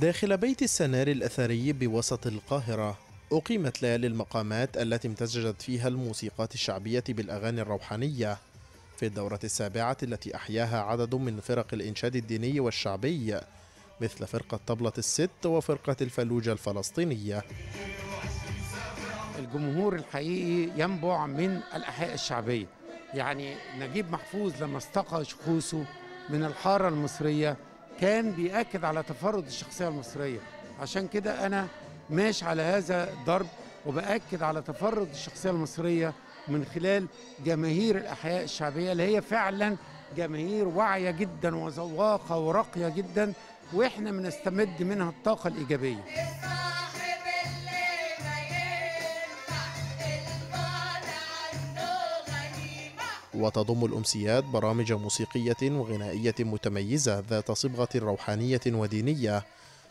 داخل بيت السنار الأثري بوسط القاهرة. أقيمت ليالي المقامات التي امتزجت فيها الموسيقات الشعبية بالأغاني الروحانية. في الدورة السابعة التي أحياها عدد من فرق الإنشاد الديني والشعبي مثل فرقة طبلة الست وفرقة الفلوجة الفلسطينية. الجمهور الحقيقي ينبع من الأحياء الشعبية. يعني نجيب محفوظ لما استقى شخوصه من الحارة المصرية كان بيأكد على تفرد الشخصية المصرية. عشان كده أنا ماشي على هذا الضرب وبأكد على تفرد الشخصية المصرية من خلال جماهير الأحياء الشعبية اللي هي فعلا جماهير واعية جدا وذواقة وراقية جدا وإحنا بنستمد منها الطاقة الإيجابية. وتضم الأمسيات برامج موسيقية وغنائية متميزة ذات صبغة روحانية ودينية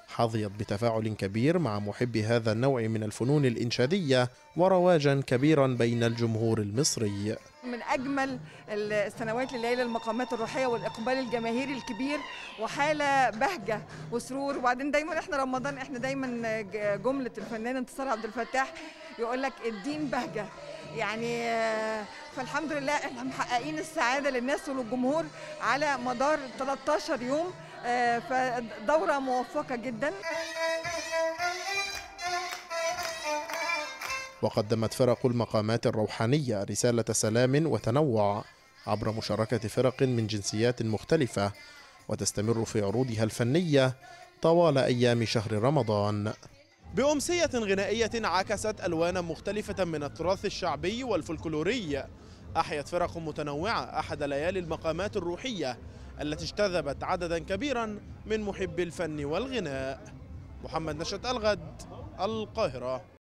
حظيت بتفاعل كبير مع محبي هذا النوع من الفنون الإنشادية ورواجا كبيرا بين الجمهور المصري. من أجمل السنوات لليالي المقامات الروحية والإقبال الجماهيري الكبير وحالة بهجة وسرور. وبعدين دايما إحنا رمضان إحنا دايما ج- جملة الفنان انتصار عبد الفتاح يقول لك الدين بهجة. يعني آه، فالحمد لله إحنا محققين السعادة للناس وللجمهور على مدار 13 يوم آه، فدورة موفقة جدا. وقدمت فرق المقامات الروحانية رسالة سلام وتنوع عبر مشاركة فرق من جنسيات مختلفة وتستمر في عروضها الفنية طوال أيام شهر رمضان. بأمسية غنائية عكست ألوانا مختلفة من التراث الشعبي والفلكلوري. أحيت فرق متنوعة أحد ليالي المقامات الروحية التي اجتذبت عددا كبيرا من محبي الفن والغناء. محمد نشأت الغد القاهرة.